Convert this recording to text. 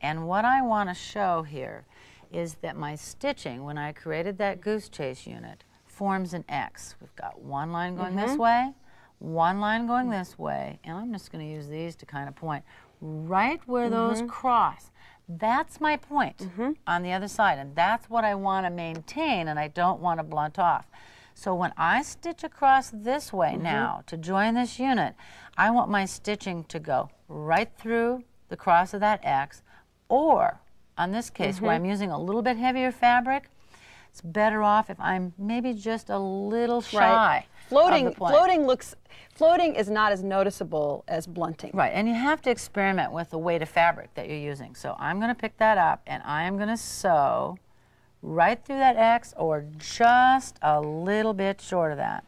And what I want to show here is that my stitching, when I created that goose chase unit, forms an X. We've got one line going mm -hmm. this mm-hmm. way, one line going this way, and I'm just going to use these to kind of point right where mm -hmm. those mm-hmm. cross. That's my point mm -hmm. on the other side, and that's what I want to maintain, and I don't want to blunt off. So when I stitch across this way mm -hmm. now to join this unit, I want my stitching to go right through the cross of that X, or on this case mm -hmm. where I'm mm-hmm. using a little bit heavier fabric, it's better off if I'm maybe just a little shy. Right. Floating, floating looks, floating is not as noticeable as blunting. Right, and you have to experiment with the weight of fabric that you're using. So I'm going to pick that up and I'm going to sew right through that X or just a little bit short of that.